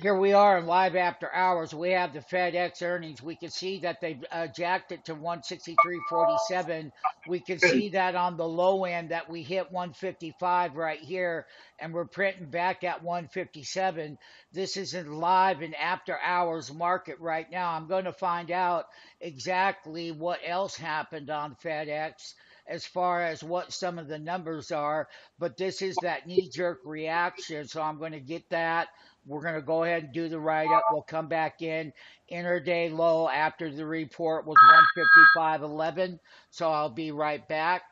here we are in live after hours. We have the FedEx earnings. We can see that they uh, jacked it to 163.47. We can see that on the low end that we hit 155 right here, and we're printing back at 157. This is in live and after hours market right now. I'm going to find out exactly what else happened on FedEx as far as what some of the numbers are, but this is that knee jerk reaction. So I'm going to get that. We're going to go ahead and do the write up. We'll come back in. Interday low after the report was 155.11. So I'll be right back.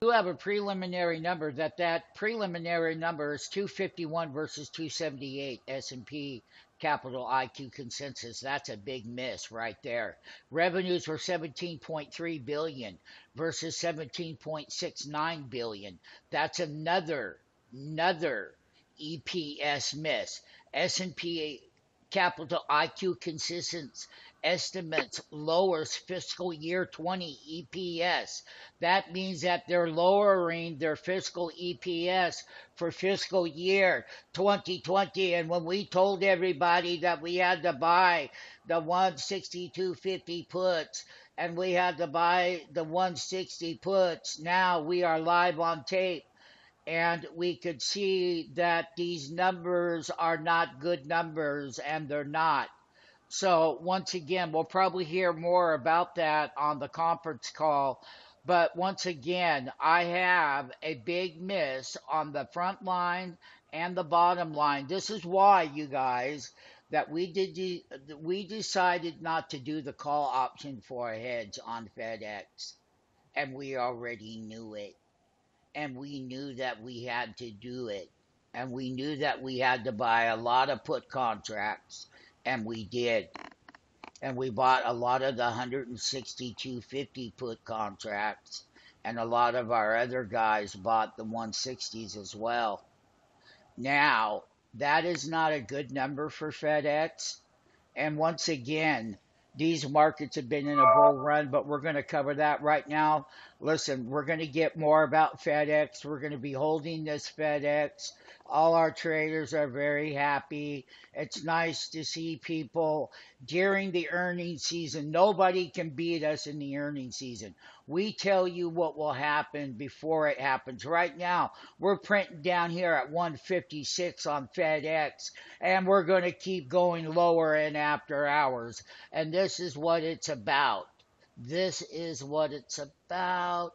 We have a preliminary number that that preliminary number is 251 versus 278 S&P Capital IQ consensus. That's a big miss right there. Revenues were 17.3 billion versus 17.69 billion. That's another another EPS miss. S&P Capital IQ Consensus estimates lowers fiscal year 20 EPS. That means that they're lowering their fiscal EPS for fiscal year 2020. And when we told everybody that we had to buy the 162.50 puts and we had to buy the 160 puts, now we are live on tape and we could see that these numbers are not good numbers and they're not. So, once again, we'll probably hear more about that on the conference call. But once again, I have a big miss on the front line and the bottom line. This is why, you guys, that we did we decided not to do the call option for heads on FedEx, and we already knew it and we knew that we had to do it. And we knew that we had to buy a lot of put contracts, and we did. And we bought a lot of the 162.50 put contracts, and a lot of our other guys bought the 160s as well. Now, that is not a good number for FedEx. And once again, these markets have been in a bull run, but we're going to cover that right now. Listen, we're going to get more about FedEx. We're going to be holding this FedEx. All our traders are very happy. It's nice to see people during the earnings season. Nobody can beat us in the earnings season. We tell you what will happen before it happens. Right now, we're printing down here at 156 on FedEx, and we're going to keep going lower in after hours. And this is what it's about. This is what it's about.